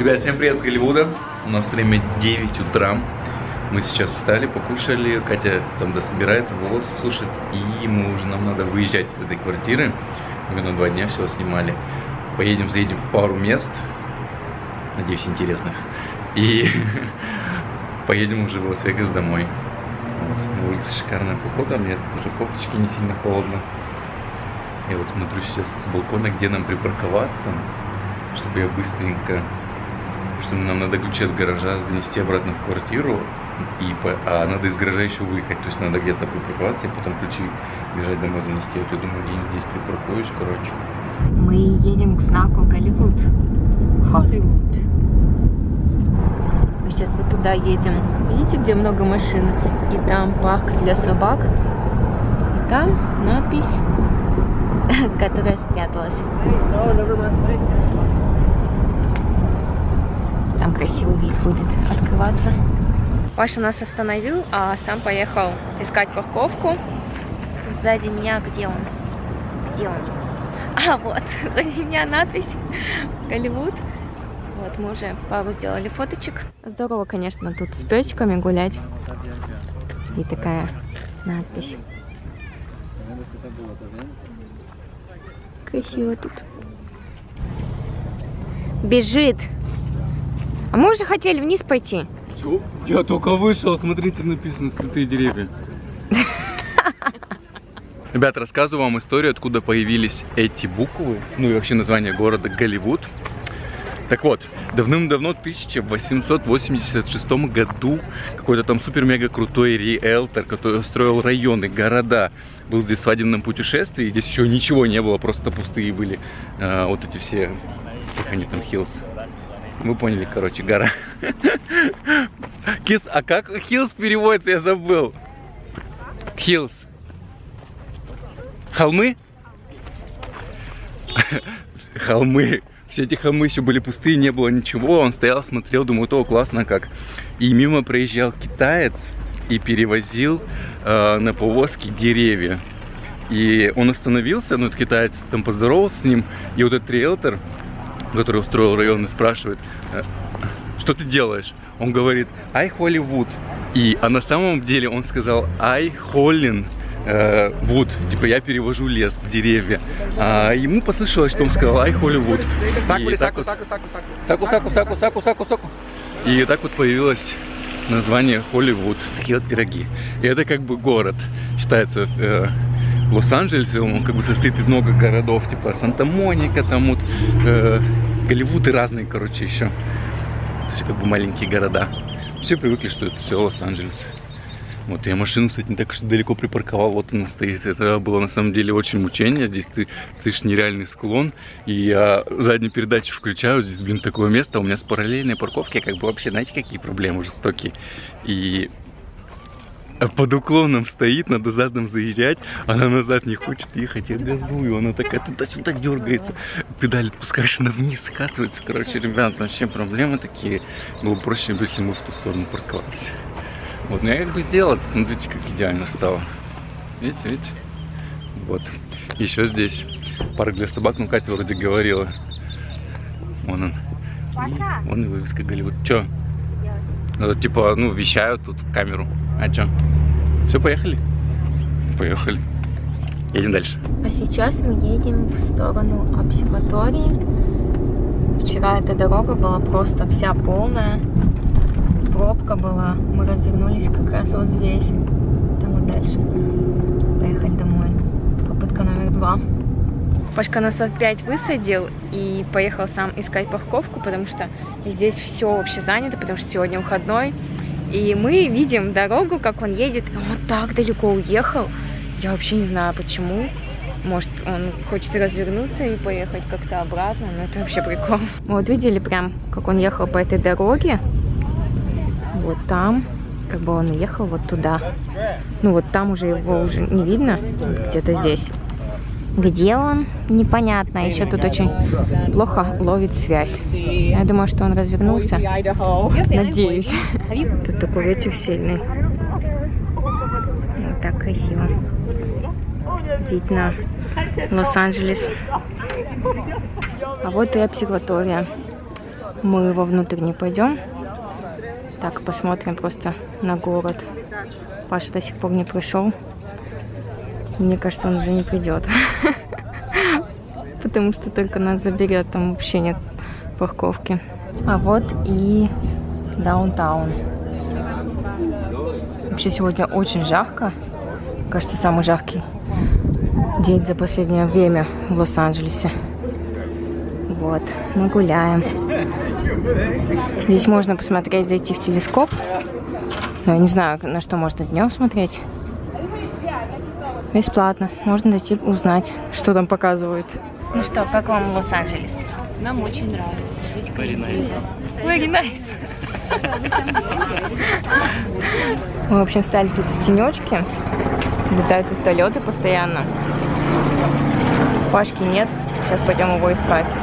Ребят, всем привет с Голливуда. У нас время 9 утра. Мы сейчас встали, покушали. Катя там дособирается, волосы сушит. И мы уже, нам надо выезжать из этой квартиры. Мы на два дня все снимали. Поедем, заедем в пару мест. Надеюсь, интересных. И поедем уже в Лас-Вегас домой. Вот, на улице шикарная погода, мне даже кофточки не сильно холодно. Я вот смотрю сейчас с балкона, где нам припарковаться, чтобы я быстренько, что нам надо ключи от гаража занести обратно в квартиру, и по, а надо из гаража еще выехать, то есть надо где-то припарковаться и потом ключи бежать домой занести. Вот я думаю, где-нибудь здесь припаркуюсь, короче. Мы едем к знаку Голливуд. Холливуд. Мы сейчас вот туда едем. Видите, где много машин? И там парк для собак. И там надпись, которая спряталась. Там красивый вид будет открываться. Паша нас остановил, а сам поехал искать парковку. Сзади меня где он? Где он? А, вот, сзади меня надпись Голливуд. Вот, мы уже пару сделали фоточек. Здорово, конечно, тут с песиками гулять. И такая надпись. Красиво тут. Бежит. А мы уже хотели вниз пойти. Чё? Я только вышел, смотрите, написано «Святые деревья». Ребят, рассказываю вам историю, откуда появились эти буквы, ну и вообще название города Голливуд. Так вот, давным-давно, в 1886 году, какой-то там супер-мега крутой риэлтор, который строил районы, города, был здесь в свадебном путешествии, здесь еще ничего не было, просто пустые были э, вот эти все, как они там, hills. Вы поняли, короче, гора. Кис, а как hills переводится, я забыл. Hills. Холмы? Холмы. Все эти холмы еще были пустые, не было ничего. Он стоял, смотрел, думаю, то классно как. И мимо проезжал китаец и перевозил э, на повозке деревья. И он остановился, ну, этот китаец там поздоровался с ним, и вот этот риэлтор, который устроил район, и спрашивает, «Э, что ты делаешь? Он говорит, I Hollywood. И, а на самом деле он сказал, I Holland э, Wood, типа я перевожу лес, деревья. А ему послышалось, что он сказал I Hollywood. И так вот- Саку, саку, саку, саку, саку, саку. И так вот появилось название Холливуд. Такие вот пироги. И это как бы город. Считается э, Лос-Анджелес, он как бы состоит из много городов, типа Санта-Моника, там вот э, Голливуд и разные, короче, еще. Это все как бы маленькие города. Все привыкли, что это все Лос-Анджелес. Вот я машину, кстати, не так уж далеко припарковал, вот она стоит. Это было на самом деле очень мучение. Здесь ты слышишь нереальный склон. И я заднюю передачу включаю, здесь, блин, такое место. У меня с параллельной парковки, как бы вообще, знаете, какие проблемы жестокие. И под уклоном стоит, надо задом заезжать, она назад не хочет ехать, я газую, она такая туда-сюда дергается, педаль отпускаешь, она вниз скатывается, короче, ребят, вообще проблемы такие, было проще, если мы в ту сторону парковались. Вот, но я как бы сделал это, смотрите, как идеально стало. Видите, видите? Вот. Еще здесь парк для собак, ну Катя вроде говорила. Вон он. Вон и вывеска Голливуд. Че? Ну, типа, ну, вещают тут в камеру. А чё? Все, поехали? Поехали. Едем дальше. А сейчас мы едем в сторону обсерватории. Вчера эта дорога была просто вся полная. Пробка была. Мы развернулись как раз вот здесь. Там вот дальше. Поехали домой. Попытка номер два. Пашка нас опять высадил и поехал сам искать парковку, потому что здесь все вообще занято, потому что сегодня выходной. И мы видим дорогу, как он едет, он так далеко уехал. Я вообще не знаю почему. Может, он хочет развернуться и поехать как-то обратно, но это вообще прикол. Вот видели прям, как он ехал по этой дороге? Вот там, как бы он ехал вот туда. Ну вот там уже его уже не видно, вот где-то здесь. Где он? Непонятно. Еще тут очень плохо ловит связь. Я думаю, что он развернулся. Надеюсь. Тут такой ветер сильный. Вот так красиво. Видно Лос-Анджелес. А вот и обсерватория. Мы вовнутрь не пойдем. Так, посмотрим просто на город. Паша до сих пор не пришел. Мне кажется, он уже не придет. Потому что только нас заберет, там вообще нет парковки. А вот и даунтаун. Вообще сегодня очень жарко. Кажется, самый жаркий день за последнее время в Лос-Анджелесе. Вот, мы гуляем. Здесь можно посмотреть, зайти в телескоп. Но я не знаю, на что можно днем смотреть. Бесплатно. Можно зайти узнать, что там показывают. Ну что, как вам Лос-Анджелес? Нам очень нравится. Здесь красиво. Very nice. Мы, в общем, стали тут в тенечке. Летают вертолеты постоянно. Пашки нет. Сейчас пойдем его искать.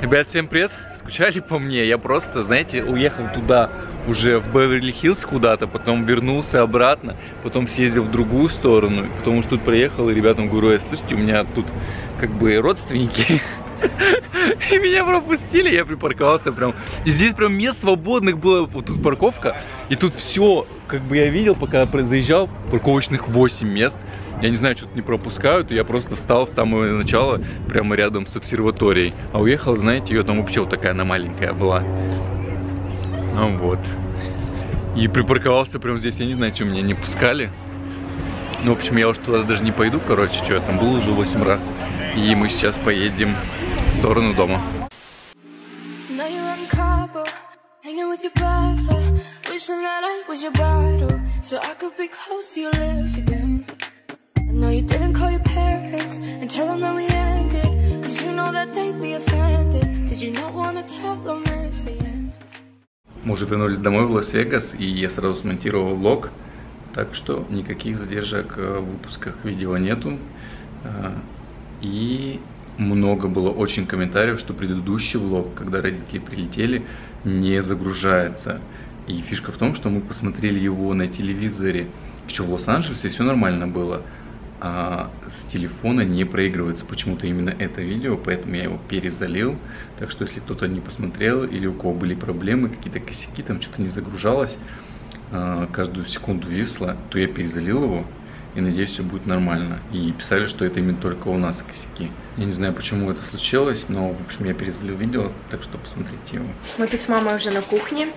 Ребят, всем привет! Скучали по мне? Я просто, знаете, уехал туда уже в Беверли-Хиллз куда-то, потом вернулся обратно, потом съездил в другую сторону, потому что тут приехал, и ребятам говорю, «Эй, слышите, у меня тут как бы родственники, и меня пропустили, я припарковался прям. И здесь прям мест свободных было, вот тут парковка, и тут все, как бы я видел, пока я заезжал, парковочных 8 мест. Я не знаю, что-то не пропускают, и я просто встал с самого начала, прямо рядом с обсерваторией. А уехал, знаете, ее там вообще вот такая она маленькая была. Ну вот. И припарковался прямо здесь, я не знаю, что меня не пускали. Ну, в общем, я уж туда даже не пойду, короче, что я там был уже 8 раз. И мы сейчас поедем в сторону дома. To. Did you not wanna tell them it's the end? Мы уже вернулись домой в Лас-Вегас, и я сразу смонтировал влог. Так что никаких задержек э, в выпусках видео нету. Э, И много было очень комментариев, что предыдущий влог, когда родители прилетели, не загружается. И фишка в том, что мы посмотрели его на телевизоре еще в Лос-Анджелесе, все нормально было. А с телефона не проигрывается почему-то именно это видео, поэтому я его перезалил. Так что если кто-то не посмотрел или у кого были проблемы, какие-то косяки, там что-то не загружалось, а, каждую секунду висло, то я перезалил его и надеюсь, все будет нормально. И писали, что это именно только у нас косяки. Я не знаю, почему это случилось, но, в общем, я перезалил видео, так что посмотрите его. Мы тут с мамой уже на кухне.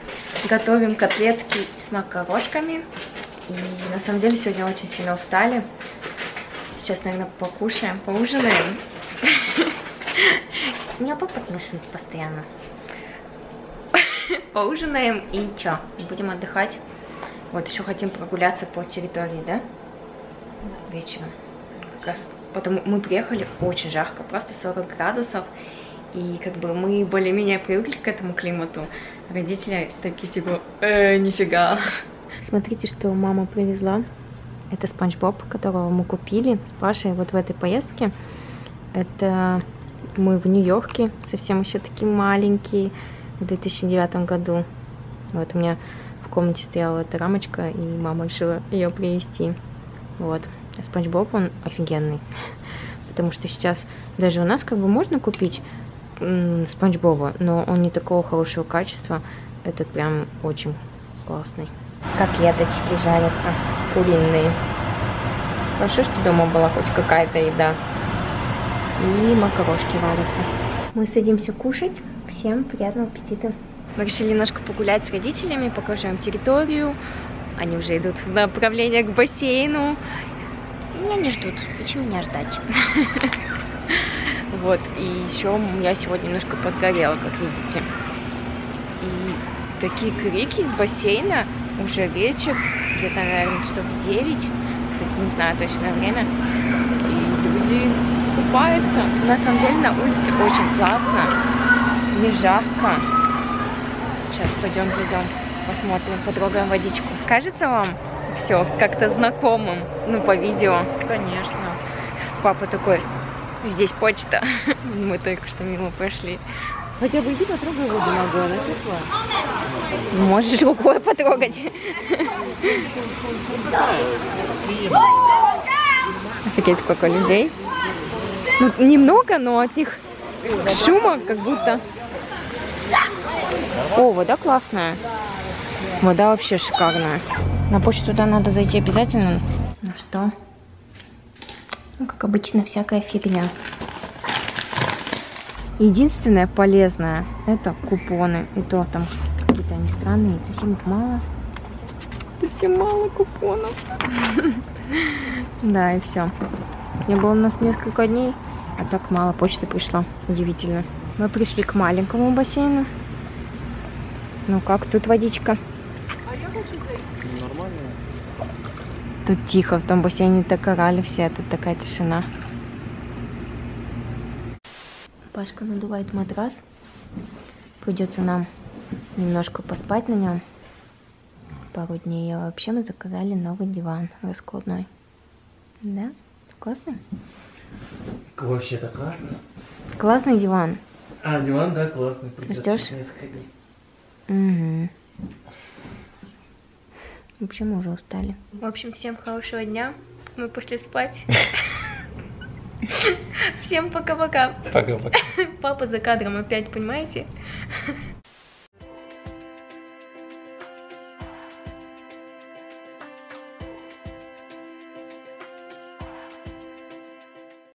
Готовим котлетки с макарошками. И на самом деле сегодня очень сильно устали. Сейчас, наверное, покушаем, поужинаем. У меня папа слышит постоянно. Поужинаем и чё? Будем отдыхать. Вот, еще хотим прогуляться по территории, да? Вечером. Как раз потом мы приехали, очень жарко, просто 40 градусов. И как бы мы более-менее привыкли к этому климату. Родители такие типа, э, нифига. Смотрите, что мама привезла. Это Спанч Боб, которого мы купили с Пашей вот в этой поездке. Это мы в Нью-Йорке, совсем еще такие маленькие, в 2009 году. Вот у меня в комнате стояла эта рамочка, и мама решила ее привезти. Вот. А Спанч Боб, он офигенный. Потому что сейчас даже у нас как бы можно купить Спанч Боба, но он не такого хорошего качества. Этот прям очень классный. Котлеточки жарятся, куриные. Хорошо, что дома была хоть какая-то еда. И макарошки варятся. Мы садимся кушать. Всем приятного аппетита. Мы решили немножко погулять с родителями, покажем территорию. Они уже идут в направление к бассейну. Меня не ждут. Зачем меня ждать? Вот. И еще я сегодня немножко подгорела, как видите. И такие крики из бассейна уже вечер, где-то, наверное, часов 9. Кстати, не знаю точное время. И люди купаются. На самом деле на улице очень классно. Не жарко. Сейчас пойдем зайдем, посмотрим, потрогаем водичку. Кажется вам все как-то знакомым, ну, по видео? Конечно. Папа такой, здесь почта. Мы только что мимо прошли. Хотя бы иди потрогай воду ногой, она теплая. Можешь рукой потрогать. Офигеть, сколько людей. Ну, немного, но от них шума как будто О, вода классная. Вода вообще шикарная. На почту туда надо зайти обязательно. Ну что? Ну, как обычно, всякая фигня. Единственное полезное это купоны. И то там какие-то они странные, совсем их мало. Совсем мало купонов. Да, и все. Не было у нас несколько дней, а так мало почты пришло. Удивительно. Мы пришли к маленькому бассейну. Ну как тут водичка? Тут тихо, в том бассейне так орали все, а тут такая тишина. Пашка надувает матрас. Придется нам немножко поспать на нем. Пару дней. А вообще мы заказали новый диван раскладной. Да? Классно? Вообще-то классно. Классный диван. А, диван, да, классный. Придется через несколько дней. Угу. В общем, мы уже устали. В общем, всем хорошего дня. Мы пошли спать. Всем пока-пока. Пока-пока. Папа за кадром опять, понимаете?